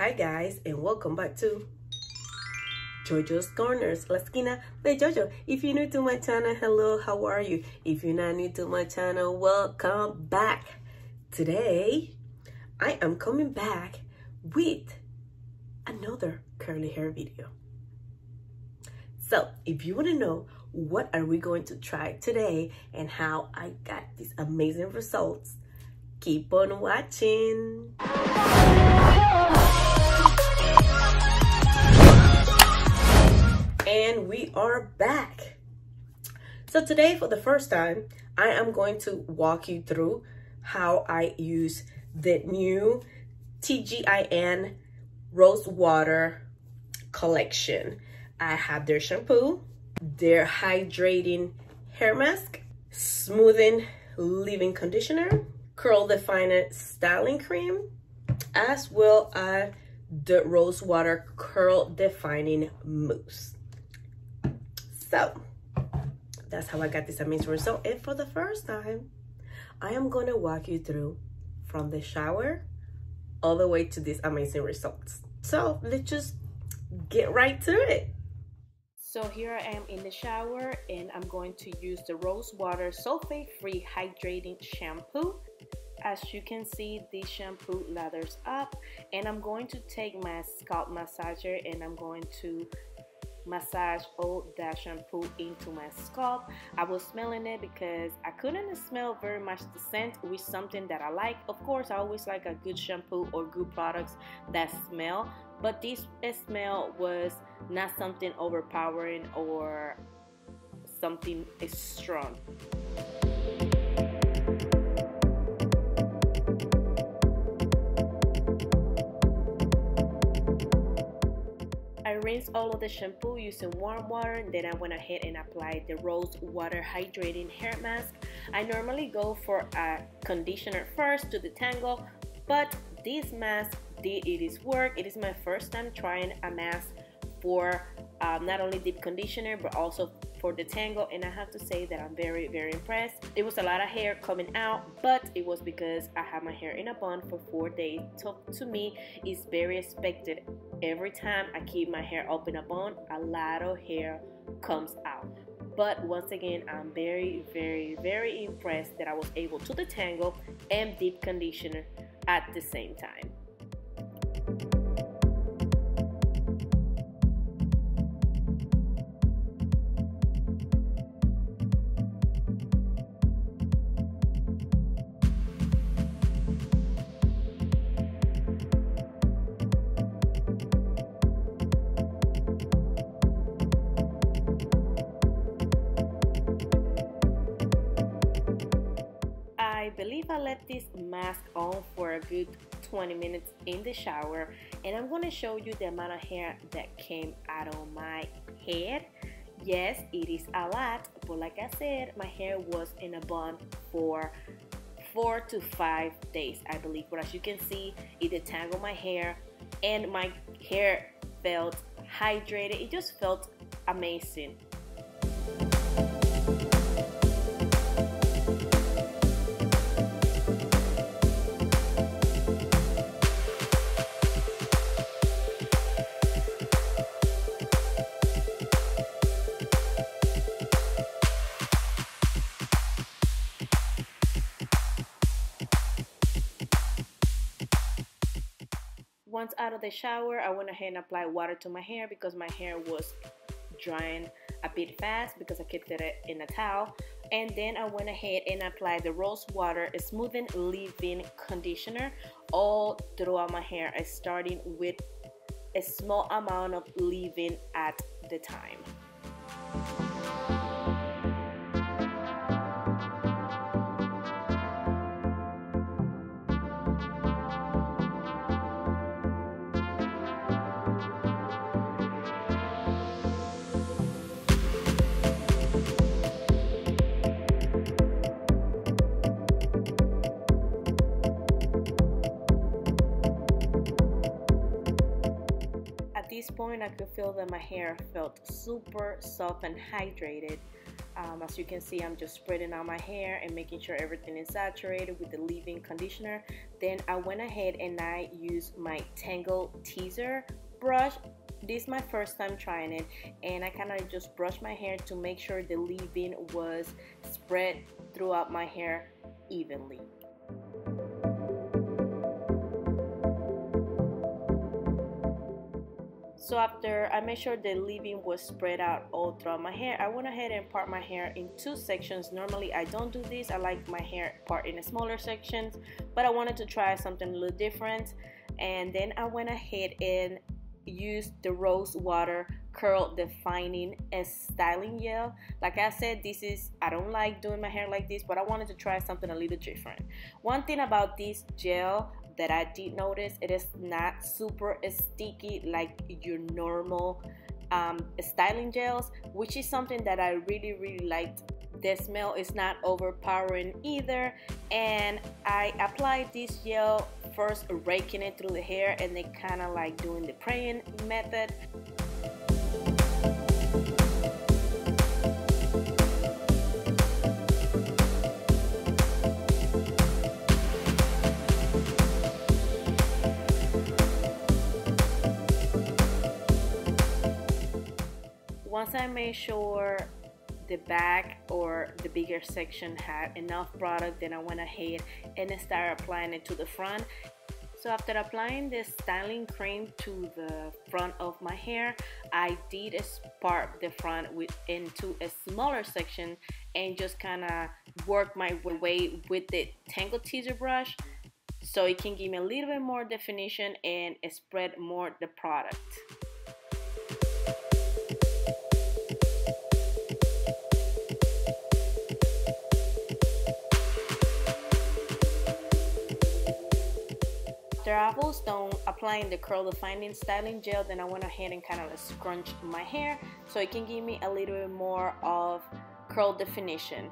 Hi guys and welcome back to Jojo's Corners, La Esquina de Jojo. If you're new to my channel, hello, how are you? If you're not new to my channel, welcome back. Today, I am coming back with another curly hair video. So, if you want to know what are we going to try today and how I got these amazing results, keep on watching. And we are back. So today, for the first time, I am going to walk you through how I use the new TGIN Rose Water collection. I have their shampoo, their hydrating hair mask, smoothing leave-in conditioner, curl definer styling cream, as well as the rose water curl defining mousse. So that's how I got this amazing result. And for the first time, I am gonna walk you through from the shower all the way to these amazing results. So let's just get right to it. So here I am in the shower and I'm going to use the Rose Water Sulfate Free Hydrating Shampoo. As you can see, this shampoo lathers up and I'm going to take my scalp massager and I'm going to massage all that shampoo into my scalp. I was smelling it because I couldn't smell very much the scent with something that I like. Of course, I always like a good shampoo or good products that smell, but this smell was not something overpowering or something strong. Rinsed all of the shampoo using warm water and then I went ahead and applied the rose water hydrating hair mask. I normally go for a conditioner first to detangle but this mask did its work. It is my first time trying a mask for um, not only deep conditioner but also for the detangle and I have to say that I'm very very impressed. It was a lot of hair coming out but it was because I had my hair in a bun for four days. So to me it's very expected. Every time I keep my hair up in a bun a lot of hair comes out. But once again I'm very very very impressed that I was able to detangle and deep conditioner at the same time. Mask on for a good 20 minutes in the shower and I'm to show you the amount of hair that came out of my head. Yes, it is a lot, but like I said, my hair was in a bun for four to five days, I believe. But as you can see, it detangled my hair and my hair felt hydrated. It just felt amazing. Once out of the shower, I went ahead and applied water to my hair because my hair was drying a bit fast because I kept it in a towel. And then I went ahead and applied the rose water smoothing leave-in conditioner all throughout my hair, I starting with a small amount of leave-in at the time. This point I could feel that my hair felt super soft and hydrated Um, as you can see, I'm just spreading out my hair and making sure everything is saturated with the leave-in conditioner. Then I went ahead and I used my Tangle Teezer brush. This is my first time trying it and I kind of just brushed my hair to make sure the leave-in was spread throughout my hair evenly. So after I made sure the leave-in was spread out all throughout my hair, I went ahead and part my hair in two sections. Normally I don't do this. I like my hair part in smaller sections, but I wanted to try something a little different. And then I went ahead and used the rose water curl defining styling gel like i said this is i don't like doing my hair like this but i wanted to try something a little different one thing about this gel that I did notice it is not super sticky like your normal um, styling gels which is something that I really really liked. The smell is not overpowering either and I applied this gel first raking it through the hair and then kind of like doing the praying method once I made sure the back or the bigger section had enough product then I went ahead and started applying it to the front so after applying this styling cream to the front of my hair I did part the front with into a smaller section and just kind of work my way with the Tangle Teezer brush so it can give me a little bit more definition and spread more the product. After I was done applying the curl defining styling gel, then I went ahead and kind of scrunch my hair so it can give me a little bit more of curl definition.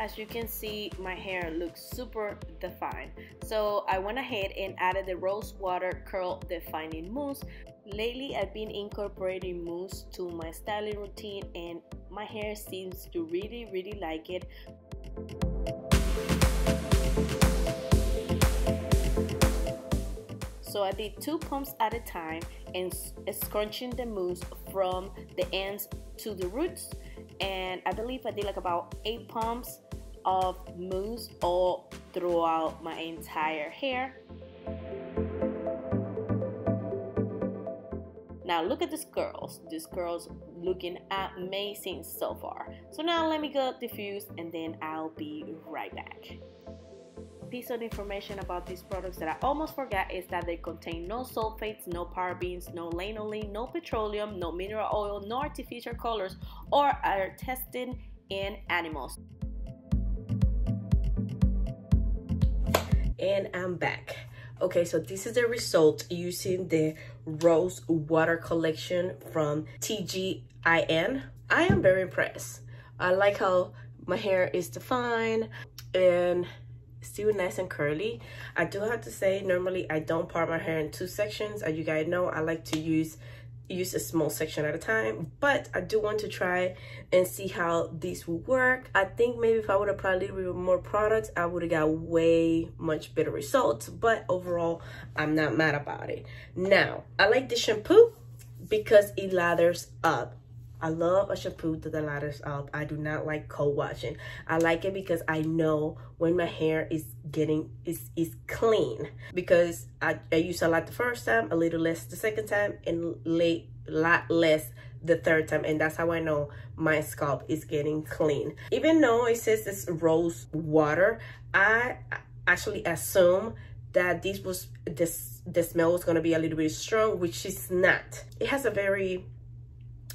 as you can see my hair looks super defined. So I went ahead and added the rose water curl defining mousse lately I've been incorporating mousse to my styling routine and my hair seems to really really like it So I did two pumps at a time and uh, scrunching the mousse from the ends to the roots and I believe I did like about eight pumps of mousse all throughout my entire hair. Now look at these girls. These girls looking amazing so far. So now let me go diffuse and then I'll be right back. Piece of information about these products that I almost forgot is that they contain no sulfates, no parabens, no lanolin, no petroleum, no mineral oil, no artificial colors, or are tested in animals. and I'm back. Okay, so this is the result using the Rose Water Collection from TGIN. I am very impressed. I like how my hair is defined and still nice and curly. I do have to say, normally I don't part my hair in two sections. As you guys know, I like to use use a small section at a time but i do want to try and see how these will work. I think maybe if i would apply a little bit more products i would have got way much better results but overall i'm not mad about it. Now i like the shampoo because it lathers up I love a shampoo that lathers up. I do not like co-washing. I like it because I know when my hair is getting is is clean because I, I used a lot the first time, a little less the second time, and late lot less the third time and that's how I know my scalp is getting clean. Even though it says this rose water, I actually assume that this was this the smell was gonna be a little bit strong, which is not. It has a very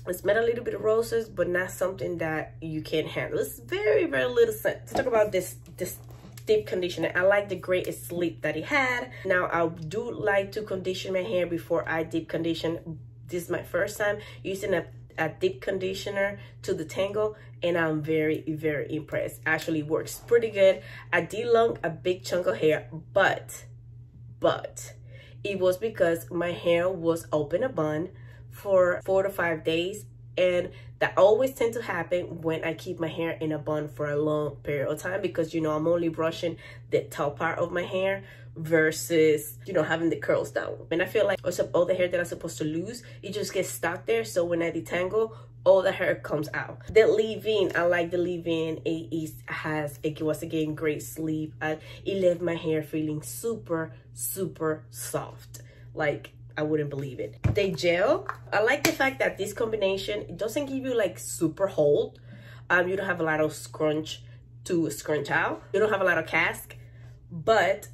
it's made a little bit of roses, but not something that you can handle. It's very, very little scent. Let's talk about this, this deep conditioner. I like the great slip that it had. Now, I do like to condition my hair before I deep condition. This is my first time using a a deep conditioner to the tangle and I'm very, very impressed. Actually works pretty good. I did long a big chunk of hair, but, but it was because my hair was open a bun for four to five days. And that always tend to happen when I keep my hair in a bun for a long period of time because you know I'm only brushing the top part of my hair versus you know having the curls down. And I feel like also all the hair that I'm supposed to lose it just gets stuck there. So when I detangle all the hair comes out. The leave-in I like the leave-in. It is has it was again great slip. I, it left my hair feeling super super soft. Like I wouldn't believe it. They gel, I like the fact that this combination, it doesn't give you like super hold. Um, you don't have a lot of scrunch to scrunch out. You don't have a lot of cast, but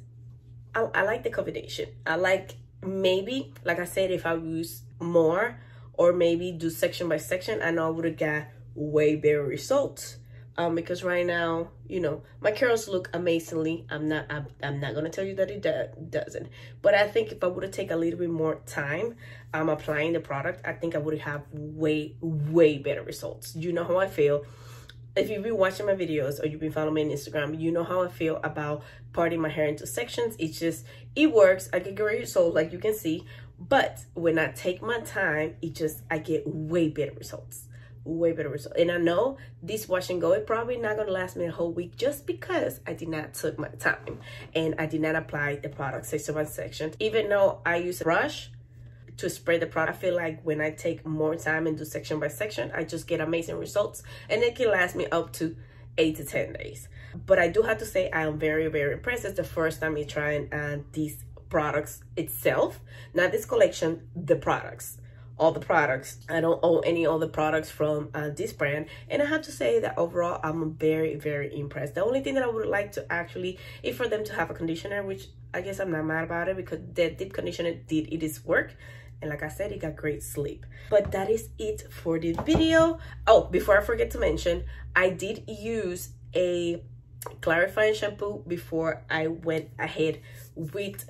I, I like the combination. I like maybe, like I said, if I use more or maybe do section by section, I know I would have got way better results um, because right now, you know, my curls look amazingly. I'm not, I'm, I'm not going to tell you that it do, doesn't. But I think if I would have taken a little bit more time um, applying the product, I think I would have way, way better results. You know how I feel. If you've been watching my videos or you've been following me on Instagram, you know how I feel about parting my hair into sections. It's just, it works. I get great results like you can see. But when I take my time, it just, I get way better results way better result. And I know this wash and go is probably not going to last me a whole week just because I did not took my time and I did not apply the product section by section. Even though I use a brush to spray the product, I feel like when I take more time and do section by section, I just get amazing results and it can last me up to eight to 10 days. But I do have to say I am very, very impressed. It's the first time me trying uh, these products itself, not this collection, the products all the products. I don't own any other products from uh, this brand. And I have to say that overall, I'm very, very impressed. The only thing that I would like to actually, is for them to have a conditioner, which I guess I'm not mad about it because the deep conditioner did it is work. And like I said, it got great slip. But that is it for this video. Oh, before I forget to mention, I did use a clarifying shampoo before I went ahead with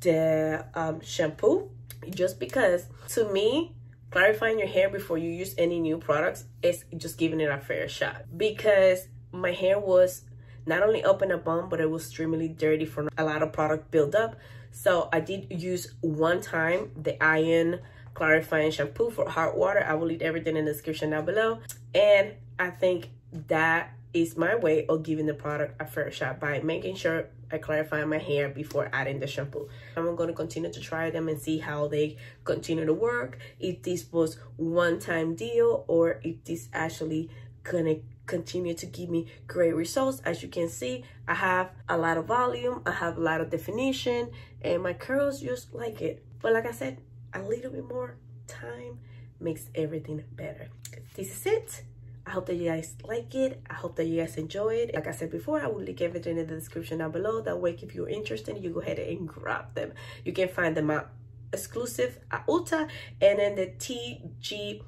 the um, shampoo just because to me clarifying your hair before you use any new products is just giving it a fair shot. Because my hair was not only up in a bun but it was extremely dirty from a lot of product buildup so i did use one time the Ion clarifying shampoo for hard water. I will leave everything in the description down below. And i think that is my way of giving the product a fair shot by making sure I clarify my hair before adding the shampoo. I'm going to continue to try them and see how they continue to work. If this was one-time deal or if this actually gonna continue to give me great results. As you can see, I have a lot of volume, I have a lot of definition, and my curls just like it. But like I said, a little bit more time makes everything better. This is it. I hope that you guys like it. I hope that you guys enjoy it. Like I said before, I will link everything in the description down below. That way, if you're interested, you go ahead and grab them. You can find them at exclusive at Ulta and then the TGIN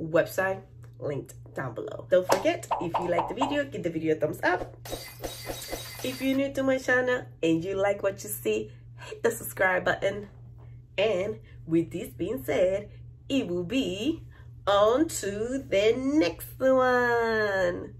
website linked down below. Don't forget, if you like the video, give the video a thumbs up. If you're new to my channel and you like what you see, hit the subscribe button. And with this being said, it will be on to the next one.